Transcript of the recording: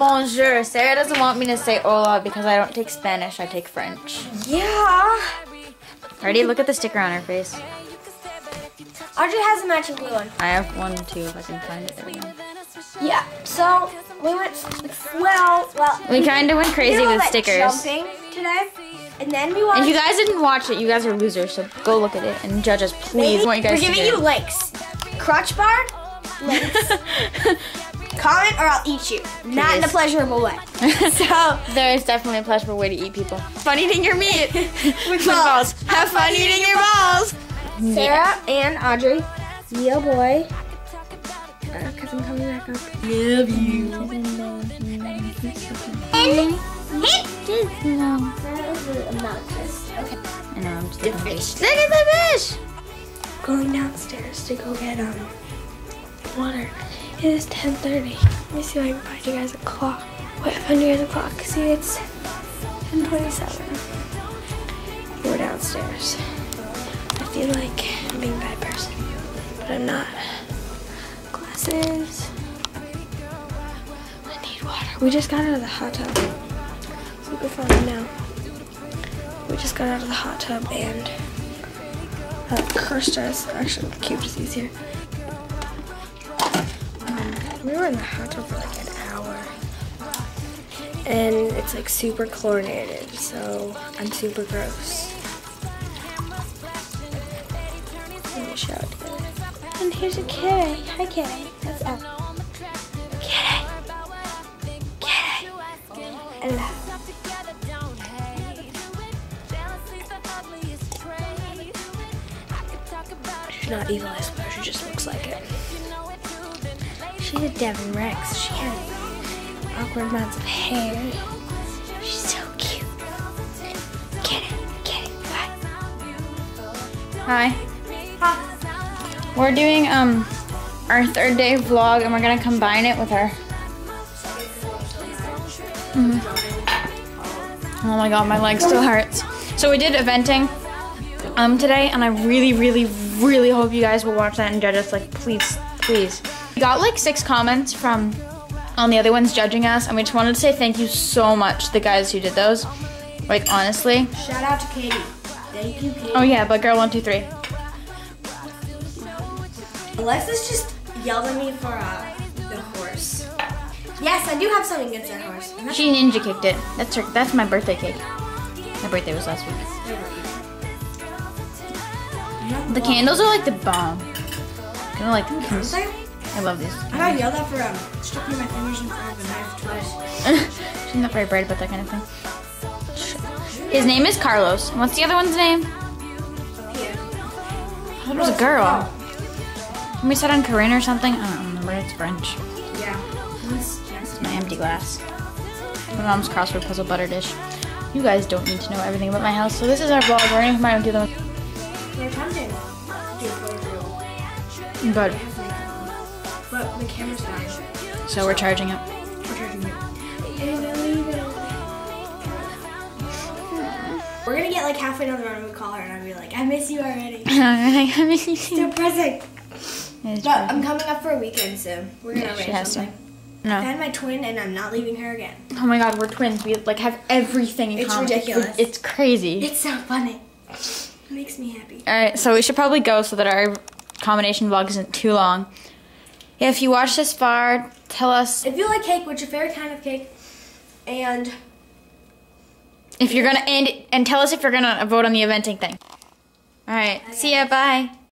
Bonjour. Sarah doesn't want me to say hola because I don't take Spanish, I take French. Yeah. Ready? Look at the sticker on her face. Audrey has a matching blue one. I have one too if I can find it. There we go. Yeah. So we went. Well, well. We kind of went crazy with stickers. Jumping today, and then we watched. If you guys didn't watch it, you guys are losers. So go look at it and judge us, please. I want you guys We're giving you links. Crotch bar, links. Comment or I'll eat you. Not in a pleasurable way. so There is definitely a pleasurable way to eat people. Fun eating your meat with balls. Have fun eating your balls. Sarah and Audrey, Leo boy. Because I'm coming back up. Love you. And No. That was really obnoxious. Okay. I know, I'm just The fish. Look at the fish. Going downstairs to go get um water. It is 10:30. Let me see if I can find you guys a clock. Wait, I found you guys a clock. See, it's 10:27. We're downstairs. I feel like I'm being a bad person, but I'm not. Glasses. I need water. We just got out of the hot tub. Super fun now. We just got out of the hot tub and uh, cursed us. Actually, the cute is easier. We were in the hot tub for like an hour. And it's like super chlorinated, so I'm super gross. Let me shower together. And here's a kitty. Hi, kitty. That's up. Kitty. Kitty. Hello. She's not evil, I swear. She just looks like it. She's a Devon Rex. She has awkward amounts of hair. She's so cute. Get it, get it. Bye. Hi. We're doing um our third day vlog and we're gonna combine it with our Mhm. Oh my god, my leg still hurts. So we did eventing um today and I really, really, really hope you guys will watch that and judge us like please, please. We got like six comments from on the other ones judging us and we just wanted to say thank you so much to the guys who did those. Like honestly. Shout out to Katie. Thank you, Katie. Oh yeah, but girl one, two, three. Alexis just yelled at me for uh, the horse. Yes, I do have something against that horse. She ninja kicked it. That's her. That's my birthday cake. My birthday was last week. The candles are like the bomb. Kind of like. I love these. I got yelled at for um, sticking my fingers in front of a knife twice. She's not very bright about that kind of thing. His name is Carlos. What's the other one's name? It was a girl. Can We said on Corinne or something. I don't remember. It's French. Yeah. It's my empty glass. My mom's crossword puzzle butter dish. You guys don't need to know everything about my house, so this is our vlog. We're gonna combine with the other We're attempting do a photo reel. one. But But the camera's down. so we're charging it. We're charging it. And I leave it. We're gonna get like halfway down the road and we call her and I'll be like, I miss you already. Still present. It's But true. I'm coming up for a weekend soon. We're gonna Yeah, she arrange has to. something. I No. had my twin and I'm not leaving her again. Oh my god, we're twins. We like have everything in common. It's common. ridiculous. It's crazy. It's so funny. It makes me happy. All right, so we should probably go so that our combination vlog isn't too long. If you watched this far, tell us If you like cake, what's your favorite kind of cake? And if you're gonna and and tell us if you're gonna vote on the eventing thing. All right, see ya. Bye.